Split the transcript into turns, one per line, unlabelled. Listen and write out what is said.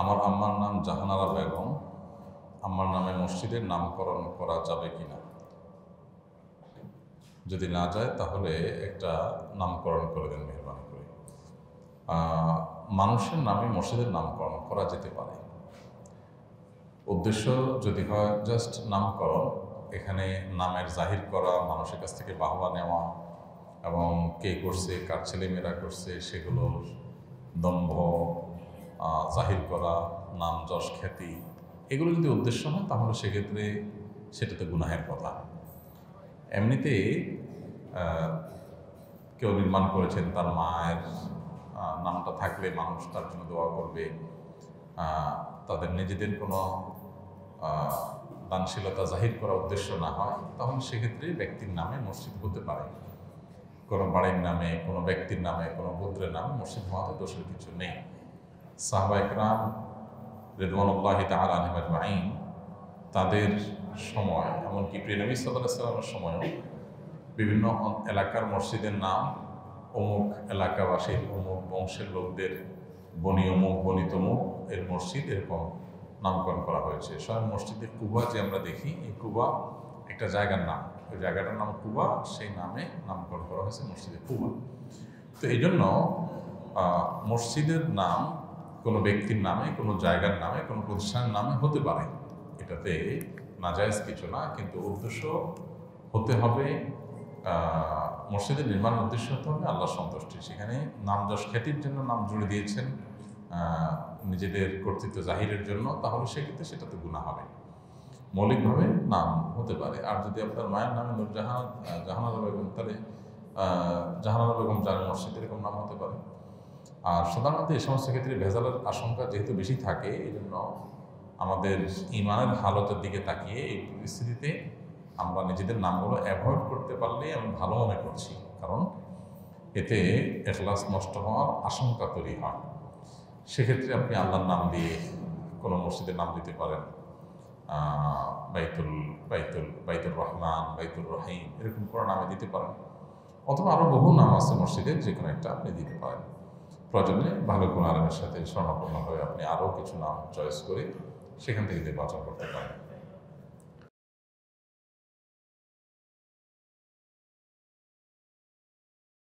আমার আম্মার নাম জাহানারা বেগম। আম্মার নামে মসজিদের নামকরণ করা যাবে কিনা? যদি না যায়, তাহলে একটা নামকরণ করে দেন মেহরবানি করে। মানুষের নামে মসজিদের নামকরণ করা যেতে পারে। উদ্দেশ্য যদি হয় জাস্ট নামকরণ, এখানে নামের জাহির করা, মানুষের কাছ থেকে বাহবা নেওয়া এবং কে করছে, কার ছেলেমেয়েরা করছে, সেগুলোর দম্ভ জাহির করা, নাম যশ, খ্যাতি, এগুলো যদি উদ্দেশ্য হয়, তাহলে সেক্ষেত্রে সেটা তো গুনাহের কথা। এমনিতে কেউ নির্মাণ করেছেন, তার মায়ের নামটা থাকলে মানুষ তার জন্য দোয়া করবে। তাদের নিজেদের কোনো দানশীলতা জাহির করা উদ্দেশ্য না হয় তখন সেক্ষেত্রে ব্যক্তির নামে মসজিদ হতে পারে। কোনো বাড়ির নামে, কোনো ব্যক্তির নামে, কোনো গোত্রের নামে মসজিদ হওয়াতে দোষের কিছু নেই। সাহবা একরাম রেদওয়ানুল্লাহ তাহার আহমেদ তাদের সময়, এমনকি প্রিয়নবী সাল্লামের সময়ও বিভিন্ন এলাকার মসজিদের নাম, অমুক এলাকাবাসীর, অমুক বংশের লোকদের বনি অমুক, বনি তমুক, এর মসজিদ এরকম নামকরণ করা হয়েছে। স্বয়ং মসজিদে কুবা যে আমরা দেখি, এই কুবা একটা জায়গার নাম। ওই জায়গাটার নাম কুবা, সেই নামে নামকরণ করা হয়েছে মসজিদে কুবা। তো এই জন্য মসজিদের নাম কোনো ব্যক্তির নামে কোনো জায়গার নামে কোনো প্রতিষ্ঠানের নামে হতে পারে। এটাতে নাজায়জ কিছু না কিন্তু উদ্দেশ্য হতে হবে মসজিদের নির্মাণ উদ্দেশ্য হতে হবে আল্লাহ সন্তুষ্টি। সেখানে নাম যশ খ্যাতির জন্য নাম জুড়ে দিয়েছেন নিজেদের কর্তৃত্ব জাহিরের জন্য তাহলে সেক্ষেত্রে সেটাতে গুণা হবে। মৌলিকভাবে নাম হতে পারে। আর যদি আপনার মায়ের নামে নুরজাহান আহ, জাহানারা বেগম তাহলে আহ, জাহানারা বেগম জানে মসজিদ এরকম নাম হতে পারে। আর সাধারণত এই সমস্ত ক্ষেত্রে ভেজালের আশঙ্কা যেহেতু বেশি থাকে এই জন্য আমাদের ইমানের হালতের দিকে তাকিয়ে এই পরিস্থিতিতে আমরা নিজেদের নামগুলো অ্যাভয়েড করতে পারলে আমি ভালো মনে করছি। কারণ এতে এখলাস নষ্ট হওয়ার আশঙ্কা তৈরি হয়। সেক্ষেত্রে আপনি আল্লাহর নাম দিয়ে কোনো মসজিদের নাম দিতে পারেন। বাইতুল বাইতুল বাইতুল রহমান বাইতুল রহিম, এরকম কোনো নামে দিতে পারেন। অথবা আরও বহু নাম আছে মসজিদের যে কোনো একটা আপনি দিতে পারেন। প্রয়োজনে ভালো গুণ আলমের সাথে স্বর্ণপূর্ণ হয়ে আপনি আরও কিছু নাম চয়েস করে সেখান থেকে নির্বাচন করতে পারেন।